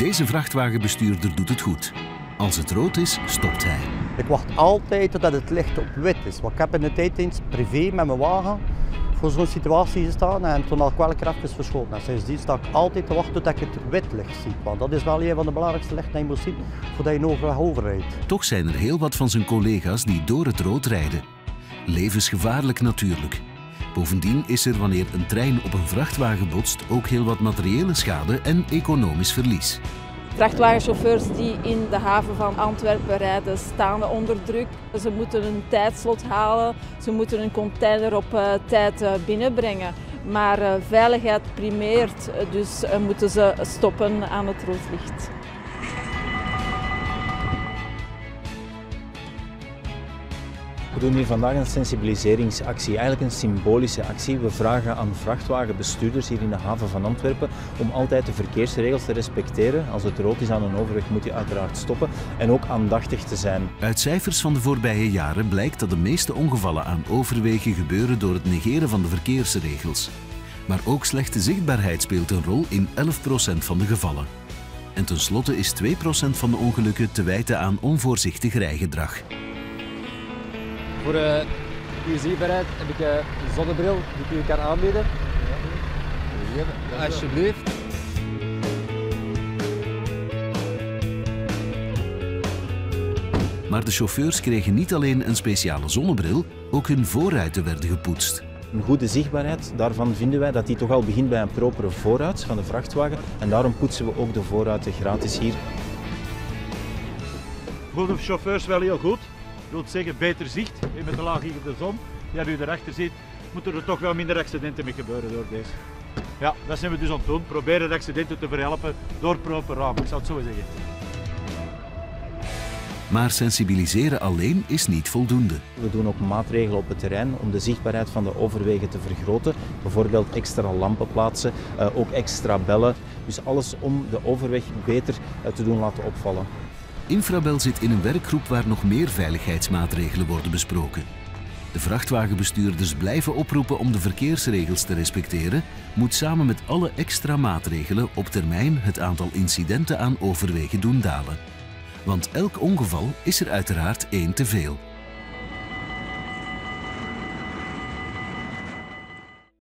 Deze vrachtwagenbestuurder doet het goed. Als het rood is, stopt hij. Ik wacht altijd totdat het licht op wit is. Want ik heb in de tijd eens privé met mijn wagen voor zo'n situatie gestaan en toen had ik wel even verschoten. En sindsdien sta ik altijd te wachten tot ik het wit licht zie. Want dat is wel een van de belangrijkste lichten die je moet zien voordat je overweg overrijdt. Toch zijn er heel wat van zijn collega's die door het rood rijden. Levensgevaarlijk natuurlijk. Bovendien is er wanneer een trein op een vrachtwagen botst ook heel wat materiële schade en economisch verlies. Vrachtwagenchauffeurs die in de haven van Antwerpen rijden staan onder druk. Ze moeten een tijdslot halen, ze moeten een container op uh, tijd uh, binnenbrengen. Maar uh, veiligheid primeert, dus moeten ze stoppen aan het roodlicht. We doen hier vandaag een sensibiliseringsactie, eigenlijk een symbolische actie. We vragen aan vrachtwagenbestuurders hier in de haven van Antwerpen om altijd de verkeersregels te respecteren. Als het rood is aan een overweg moet je uiteraard stoppen en ook aandachtig te zijn. Uit cijfers van de voorbije jaren blijkt dat de meeste ongevallen aan overwegen gebeuren door het negeren van de verkeersregels. Maar ook slechte zichtbaarheid speelt een rol in 11% van de gevallen. En tenslotte is 2% van de ongelukken te wijten aan onvoorzichtig rijgedrag. Voor uh, uw zichtbaarheid heb ik uh, een zonnebril die ik u kan aanbieden. Ja, alsjeblieft. Maar de chauffeurs kregen niet alleen een speciale zonnebril, ook hun voorruiten werden gepoetst. Een goede zichtbaarheid, daarvan vinden wij dat die toch al begint bij een propere voorruit van de vrachtwagen. En daarom poetsen we ook de voorruiten gratis hier. Voor de chauffeurs wel heel goed wil zeggen beter zicht. Met de laag hier op de zon, ja, nu erachter ziet, moeten er toch wel minder accidenten mee gebeuren door deze. Ja, dat zijn we dus aan het doen. Proberen de accidenten te verhelpen door proper ramen, ik zou het zo zeggen. Maar sensibiliseren alleen is niet voldoende. We doen ook maatregelen op het terrein om de zichtbaarheid van de overwegen te vergroten. Bijvoorbeeld extra lampen plaatsen, ook extra bellen. Dus alles om de overweg beter te doen laten opvallen. Infrabel zit in een werkgroep waar nog meer veiligheidsmaatregelen worden besproken. De vrachtwagenbestuurders blijven oproepen om de verkeersregels te respecteren, moet samen met alle extra maatregelen op termijn het aantal incidenten aan overwegen doen dalen. Want elk ongeval is er uiteraard één te veel.